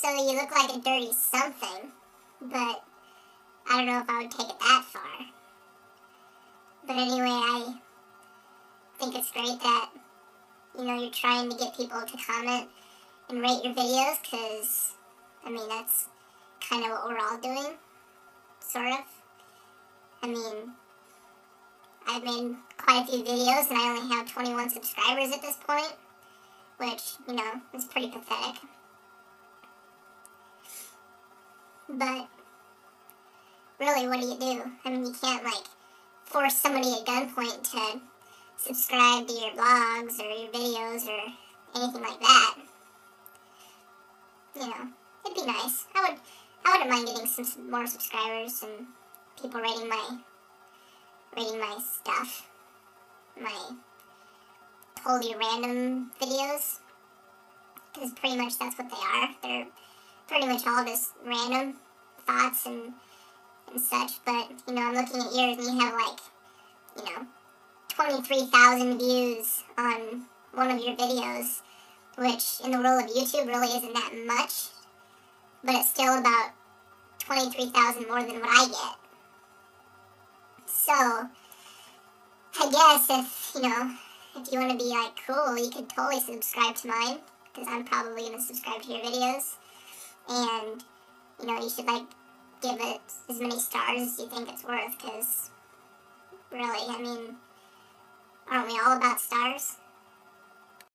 so you look like a dirty something, but I don't know if I would take it that far. But anyway, I think it's great that, you know, you're trying to get people to comment and rate your videos, because, I mean, that's kind of what we're all doing, sort of. I mean, I've made quite a few videos and I only have 21 subscribers at this point, which, you know, is pretty pathetic. But, really, what do you do? I mean, you can't, like, force somebody at gunpoint to subscribe to your blogs or your videos or anything like that. You know, it'd be nice. I would, I wouldn't mind getting some more subscribers and people rating my, rating my stuff, my totally random videos, because pretty much that's what they are. They're pretty much all just random thoughts and and such. But you know, I'm looking at yours, and you have like, you know, 23,000 views on one of your videos, which in the world of YouTube really isn't that much, but it's still about 23,000 more than what I get. So, I guess if, you know, if you want to be like cool, you could totally subscribe to mine, because I'm probably going to subscribe to your videos. And, you know, you should like give it as many stars as you think it's worth, because really, I mean, aren't we all about stars?